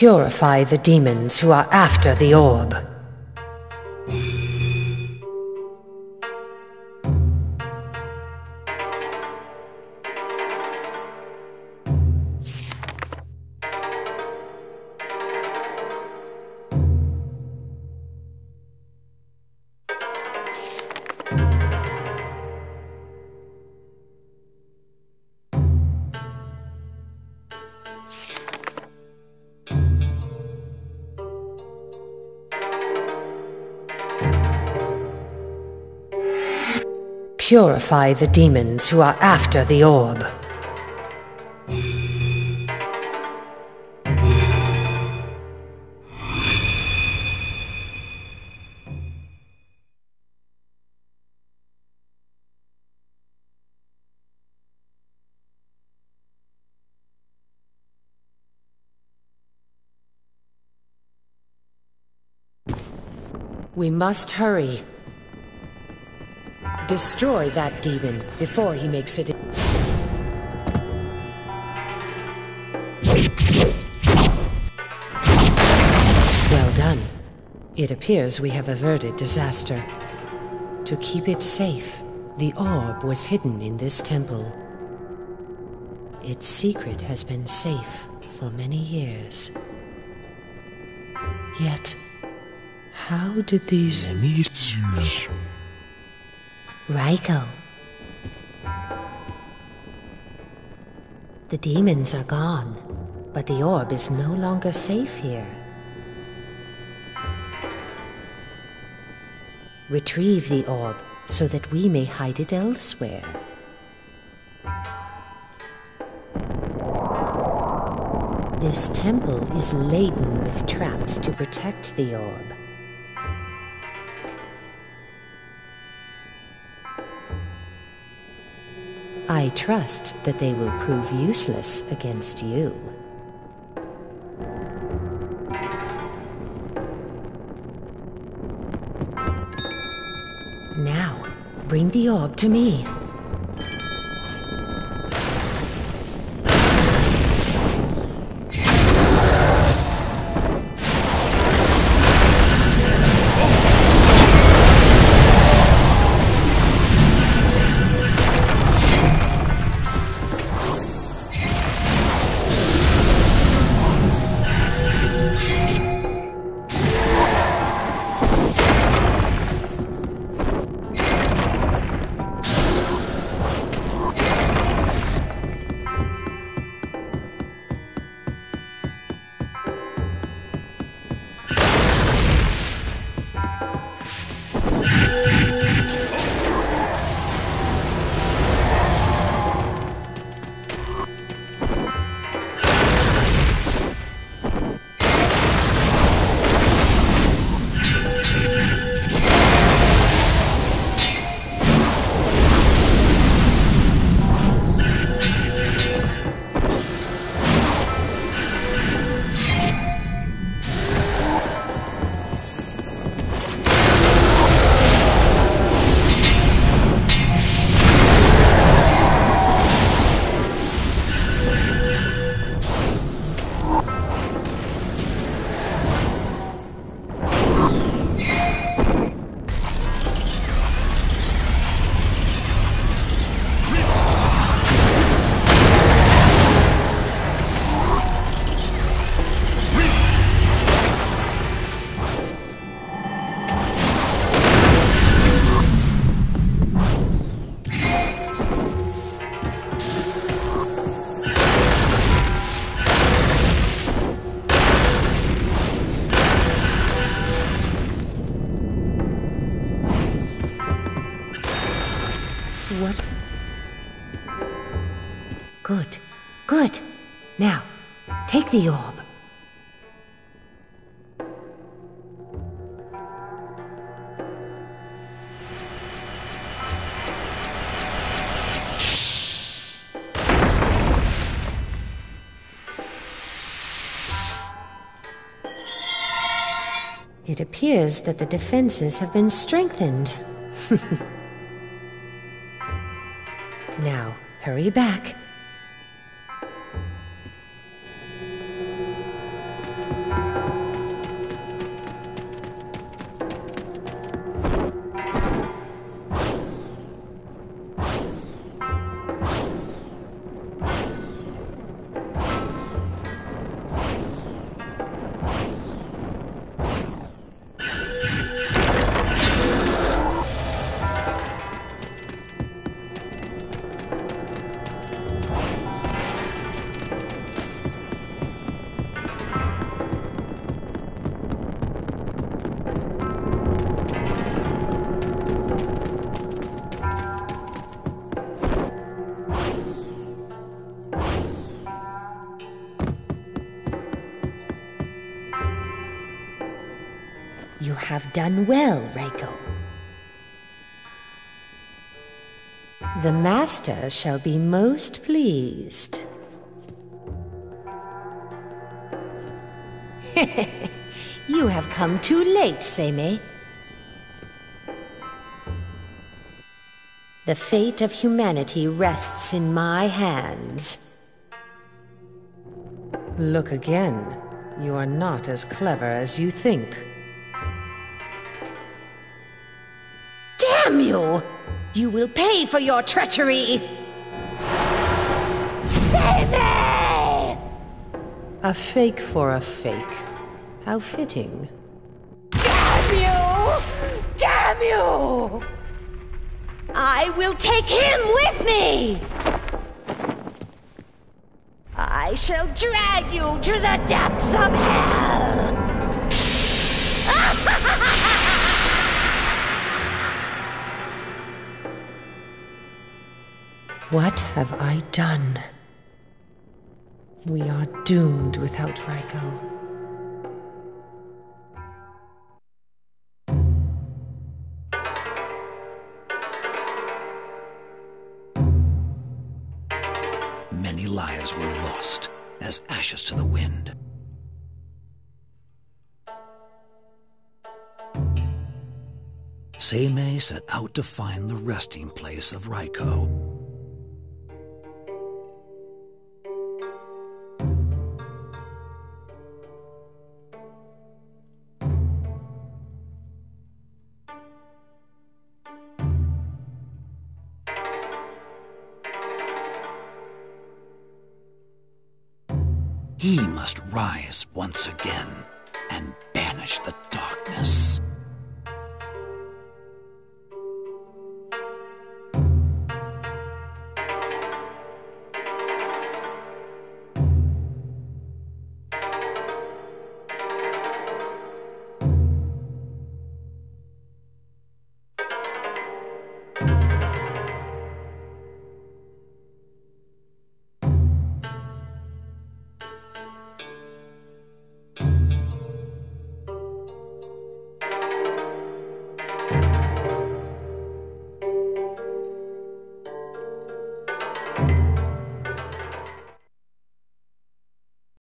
Purify the demons who are after the orb. Purify the demons who are after the orb. We must hurry. Destroy that demon before he makes it. Well done. It appears we have averted disaster. To keep it safe, the orb was hidden in this temple. Its secret has been safe for many years. Yet, how did these... Raiko. The demons are gone, but the orb is no longer safe here. Retrieve the orb so that we may hide it elsewhere. This temple is laden with traps to protect the orb. I trust that they will prove useless against you. Now, bring the orb to me. Good. Good. Now, take the orb. It appears that the defenses have been strengthened. now, hurry back. Have done well, Raiko. The Master shall be most pleased. you have come too late, Seimei. The fate of humanity rests in my hands. Look again. You are not as clever as you think. Damn you! You will pay for your treachery! Seimei! A fake for a fake. How fitting. Damn you! Damn you! I will take him with me! I shall drag you to the depths of hell! What have I done? We are doomed without Raiko. Many lives were lost as ashes to the wind. Seimei set out to find the resting place of Raiko. He must rise once again and banish the darkness.